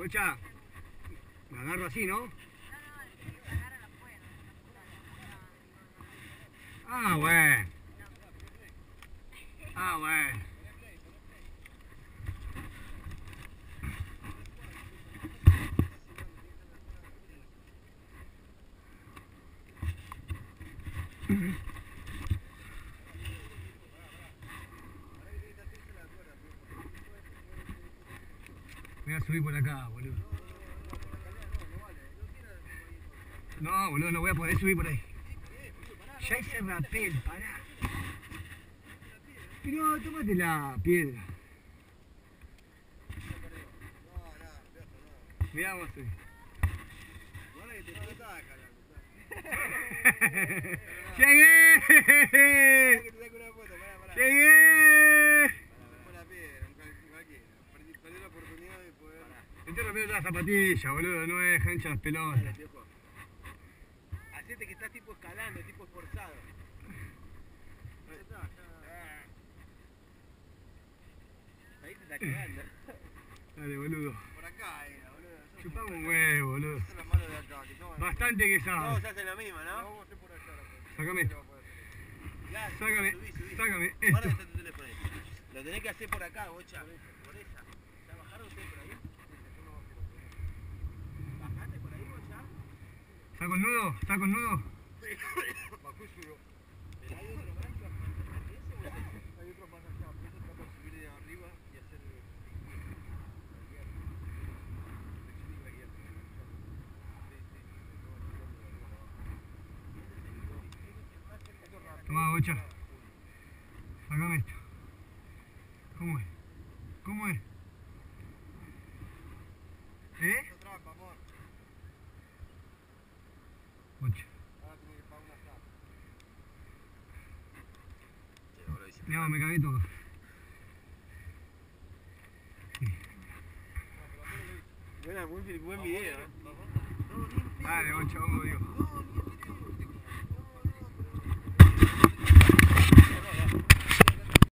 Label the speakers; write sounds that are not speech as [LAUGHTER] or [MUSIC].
Speaker 1: Bocha, me agarro así, ¿no? Ah, bueno. Ah, bueno. Me voy a subir por acá, boludo. No, boludo, no voy a poder subir por ahí. Ya hice rapel, pará. Pero tómate la piedra. Mirá vos subir. [LAUGHS] ¡Llegué! ¡Llegué! Estoy rompiendo la zapatilla, boludo, no es hincha las pelotas.
Speaker 2: Hacete que estás tipo escalando, tipo esforzado. Ahí te está cagando.
Speaker 1: Dale, boludo.
Speaker 2: Por acá era, boludo.
Speaker 1: Chupamos un huevo, boludo.
Speaker 2: Que toman.
Speaker 1: Bastante que
Speaker 2: Todos
Speaker 1: sabes.
Speaker 2: hacen la misma, ¿no? Vamos a hacer por allá.
Speaker 1: Sácame esto.
Speaker 2: Claro,
Speaker 1: Sácame, sácame esto.
Speaker 2: Lo tenés que hacer por acá, bocha. Por esa. ¿Ya bajaron ustedes por ahí? ¿Bajaste por ahí, bocha?
Speaker 1: ¿Saco el nudo? ¿Saco el nudo?
Speaker 2: Pero hay otro más que va a pasar ese o es ese? Hay otro más allá, pero ese está para subir de arriba y hacer
Speaker 1: Tomá, bocha. Sácame esto. ¿Cómo es? ¿Cómo es? ¿Eh? Mirá, me cagué todo.
Speaker 2: Buena, muy, buen video.
Speaker 1: Dale, bocha, vamos, digo.